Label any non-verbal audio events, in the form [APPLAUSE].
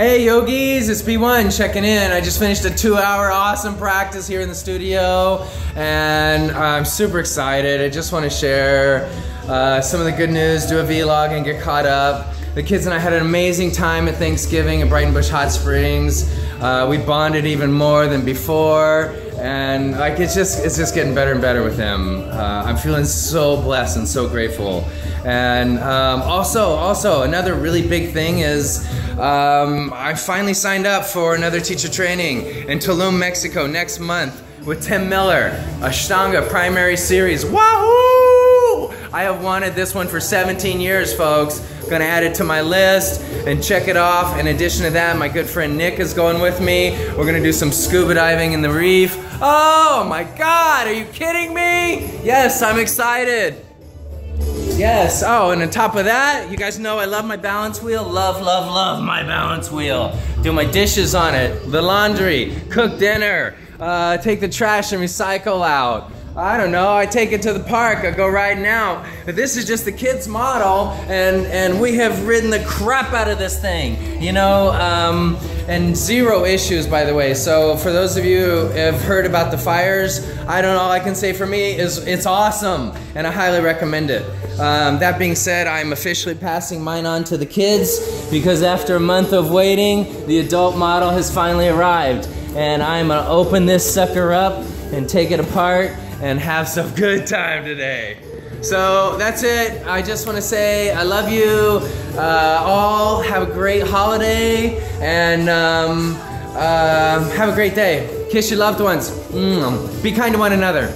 Hey yogis, it's B1 checking in. I just finished a two hour awesome practice here in the studio and I'm super excited. I just want to share uh, some of the good news, do a vlog and get caught up. The kids and I had an amazing time at Thanksgiving at Breitenbush Hot Springs. Uh, we bonded even more than before and like it's just it's just getting better and better with them. Uh, I'm feeling so blessed and so grateful. And um, also, also another really big thing is um, I finally signed up for another teacher training in Tulum, Mexico next month with Tim Miller, Ashtanga primary series. Wahoo! I have wanted this one for 17 years, folks. Gonna add it to my list and check it off. In addition to that, my good friend Nick is going with me. We're gonna do some scuba diving in the reef. Oh my God, are you kidding me? Yes, I'm excited. Yes. Oh, and on top of that, you guys know I love my balance wheel. Love, love, love my balance wheel. Do my dishes on it, the laundry, cook dinner, uh, take the trash and recycle out. I don't know, I take it to the park, I go riding out. This is just the kids' model, and, and we have ridden the crap out of this thing, you know, um, and zero issues, by the way. So for those of you who have heard about the fires, I don't know, all I can say for me is it's awesome, and I highly recommend it. Um, that being said, I'm officially passing mine on to the kids, because after a month of waiting, the adult model has finally arrived. And I'm gonna open this sucker up and take it apart and have some [LAUGHS] good time today. So that's it. I just want to say I love you uh, all. Have a great holiday and um, uh, have a great day. Kiss your loved ones. Mm. Be kind to one another.